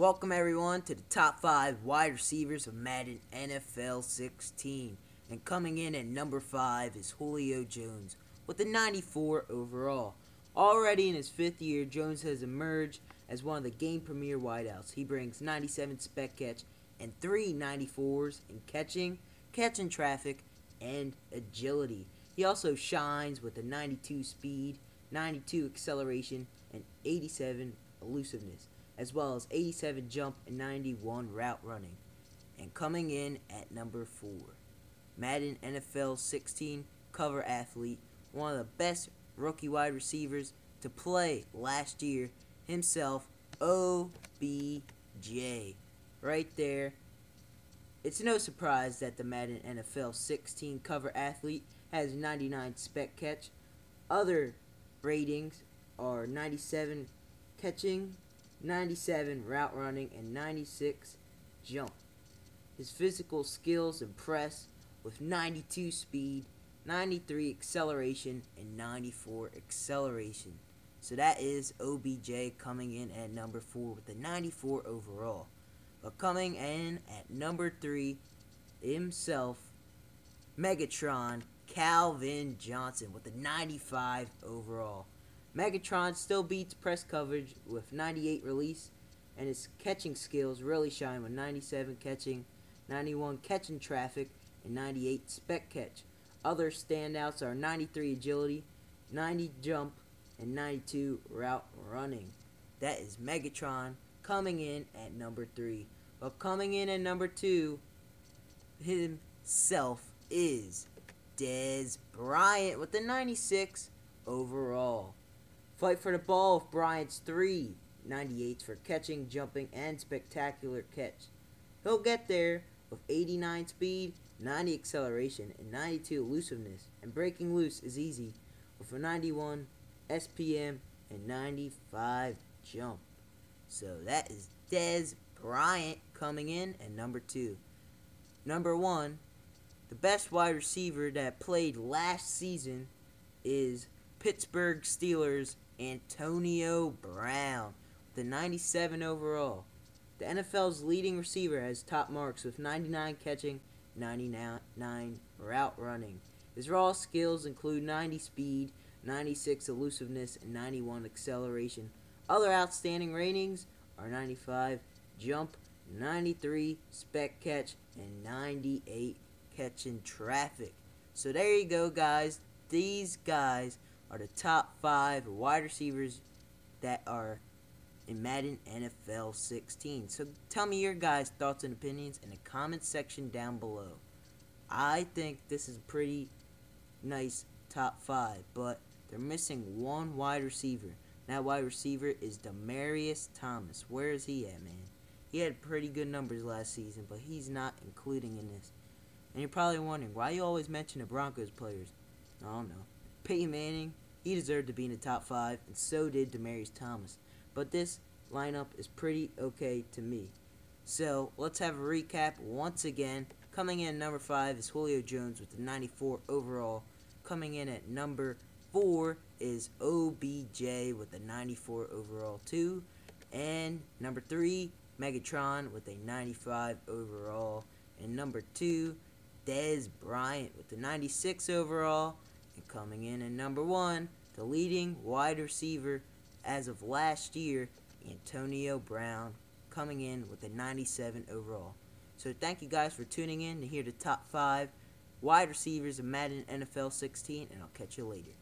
Welcome everyone to the top five wide receivers of Madden NFL 16. And coming in at number five is Julio Jones with a 94 overall. Already in his fifth year, Jones has emerged as one of the game premier wideouts. He brings 97 spec catch and three 94s in catching, catching traffic, and agility. He also shines with a 92 speed, 92 acceleration, and 87 elusiveness, as well as 87 jump and 91 route running. And coming in at number 4, Madden NFL 16 cover athlete, one of the best rookie wide receivers to play last year, himself, OBJ. Right there. It's no surprise that the Madden NFL 16 cover athlete has 99 spec catch. Other ratings are 97 catching, 97 route running, and 96 jump. His physical skills impress with 92 speed, 93 acceleration, and 94 acceleration. So that is OBJ coming in at number 4 with a 94 overall. But coming in at number 3 himself, Megatron Calvin Johnson with a 95 overall. Megatron still beats press coverage with 98 release, and his catching skills really shine with 97 catching, 91 catching traffic, and 98 spec catch. Other standouts are 93 agility, 90 jump, and 92 route running. That is Megatron coming in at number 3. But coming in at number 2 himself is Dez Bryant with the 96 overall. Fight for the ball with Bryant's three 98s for catching, jumping, and spectacular catch. He'll get there with 89 speed, 90 acceleration, and 92 elusiveness. And breaking loose is easy with a 91 SPM and 95 jump. So that is Dez Bryant coming in at number two. Number one, the best wide receiver that played last season is Pittsburgh Steelers Antonio Brown, the 97 overall. The NFL's leading receiver has top marks with 99 catching, 99 route running. His raw skills include 90 speed, 96 elusiveness, and 91 acceleration. Other outstanding ratings are 95 jump, 93 spec catch, and 98 catching traffic. So there you go, guys. These guys are the top five wide receivers that are in Madden NFL 16. So tell me your guys' thoughts and opinions in the comment section down below. I think this is a pretty nice top five, but they're missing one wide receiver. That wide receiver is Demaryius Thomas. Where is he at, man? He had pretty good numbers last season, but he's not including in this. And you're probably wondering, why you always mention the Broncos players? I don't know. Peyton Manning, he deserved to be in the top five, and so did Demaryius Thomas. But this lineup is pretty okay to me. So, let's have a recap once again. Coming in number five is Julio Jones with the 94 overall. Coming in at number four is OBJ with a 94 overall too. And number three, Megatron with a 95 overall. And number two, Dez Bryant with the 96 overall. And coming in at number one, the leading wide receiver as of last year, Antonio Brown, coming in with a 97 overall. So thank you guys for tuning in to hear the top five wide receivers of Madden NFL 16, and I'll catch you later.